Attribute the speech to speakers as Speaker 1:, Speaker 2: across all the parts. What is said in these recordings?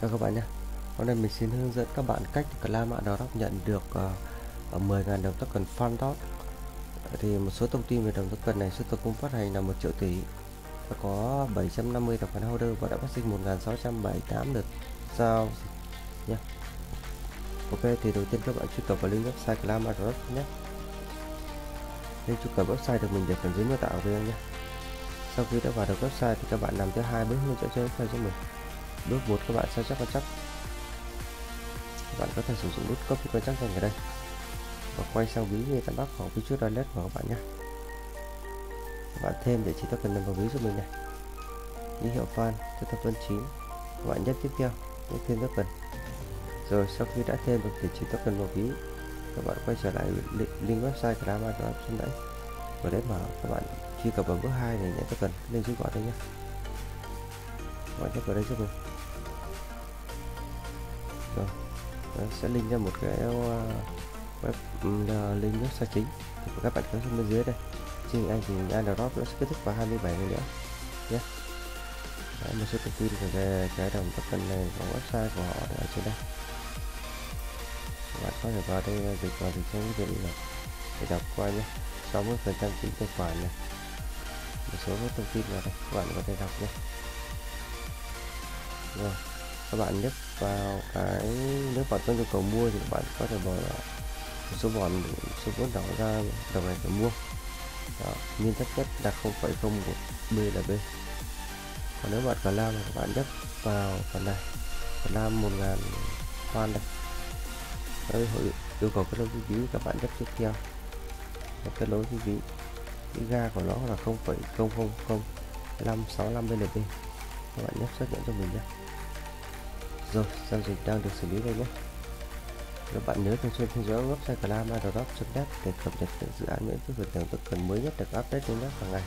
Speaker 1: Chào các bạn nhé. Hôm nay mình xin hướng dẫn các bạn cách Clam Adobe nhận được ờ, ờ, uh, 10.000 đồng token Fundot thì một số thông tin về đồng token này số tôi cũng phát hành là 1 triệu tỷ và có 750 tài khoản holder và đã phát sinh 1678 lượt giao nhé. Ok thì đầu tiên các bạn truy cập vào link website Clam Adobe nhé. Link truy cập website được mình để phần dưới mô tả video nhé. Sau khi đã vào được website thì các bạn làm theo hai bước hướng dẫn cho website mình bước một các bạn, sao chắc quan chắc. Các bạn có thể sử dụng nút copy quan chắc dành ở đây. Và quay sang ví như ta bắt hoặc ví trước toilet của các bạn nhé. Các bạn thêm để chỉ token vào ví giúp mình này. Ký hiệu fan cho token 9 các bạn nhấp tiếp theo, nhấp thêm token. Rồi, sau khi đã thêm được thì chỉ token vào ví, các bạn quay trở lại link website Drama đó xin nãy và để mở, các bạn truy cập vào bước 2 này nhận token. Lên dưới gọi đây nhé. Các bạn nhấp vào đây giúp mình rồi Đó, sẽ link ra một cái ờ, web uh, link website chính. Thì các bạn có bên dưới đây. Trên anh thì Android nó sẽ kết thúc vào 27 ngày nữa nhé. Đấy, một số thông tin về cái đồng token này của website của họ ở trên đây. Các bạn có thể vào đây dịch vào dịch sang cái là để đọc qua nhé. 60 phần trăm tính tài khoản này. Một số thông tin vào đây các bạn có thể đọc nhé. Rồi các bạn nhấp vào cái nếu bạn có nhu cầu mua thì các bạn có thể bỏ một số vòn số vốn đỏ ra đồng này để mua. Đó, nguyên thấp nhất là 0,01 b còn nếu bạn cả lam thì các bạn nhấp vào phần này cả lam 1000 khoan đây. Đây hội yêu cầu kết nối với ví các bạn nhấp tiếp theo. Và kết nối với ví cái ga của nó là 0,000 b. Các bạn nhấp xác nhận cho mình nhé rồi, giao dịch đang được xử lý đây nhé. Các bạn nhớ thường xuyên theo dõi website clamadrop.net để cập nhật những dự án miễn phí vượt đường token mới nhất được update nhanh nhất hàng ngày.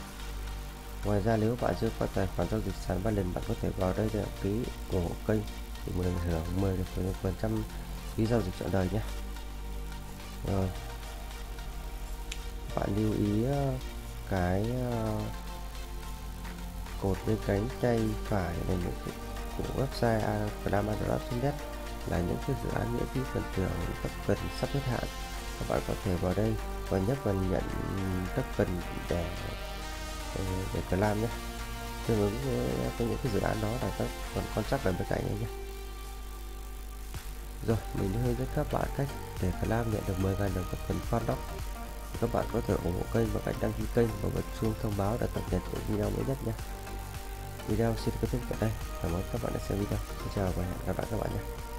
Speaker 1: Ngoài ra, nếu bạn chưa có tài khoản giao dịch sàn Binance bạn có thể vào đây để đăng ký ủng hộ kênh để được hưởng 10 được phần trăm phí giao dịch trọn đời nhé. Rồi. Bạn lưu ý ờ, cái ờ, cột bên cánh tay phải là những cái website clamandrop.net là những cái dự án miễn phí phần thưởng cấp cần sắp hết hạn. Các bạn có thể vào đây và nhấp vào nhận cấp cần để để clam nhé. Tương ứng với những cái dự án đó là các phần con chắc ở bên cạnh này nhé. Rồi, mình hướng dẫn các bạn cách để clam nhận được 10.000 đồng cấp phần fan doc. Các bạn có thể ủng hộ kênh bằng cách đăng ký kênh và bật chuông thông báo để cập nhật những video mới nhất nhé video xin kết thúc tại đây. Cảm ơn các bạn đã xem video. Xin chào và hẹn gặp lại các bạn nhé.